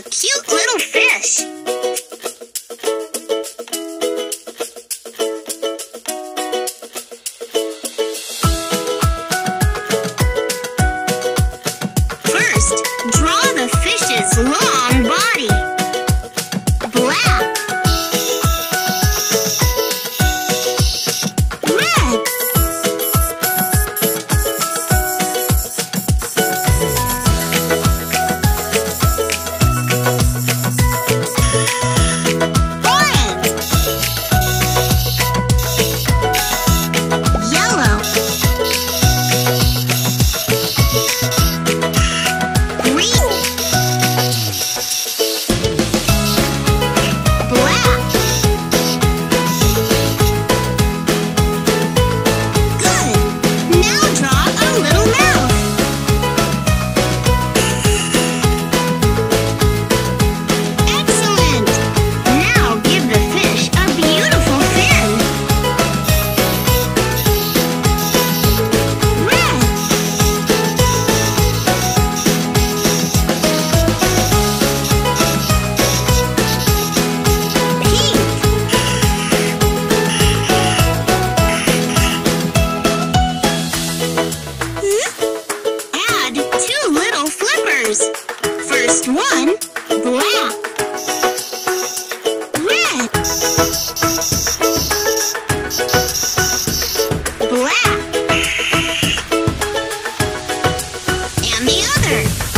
a cute little fish. First, draw the fish's long body. Black. First one, black. Red. Black. And the other.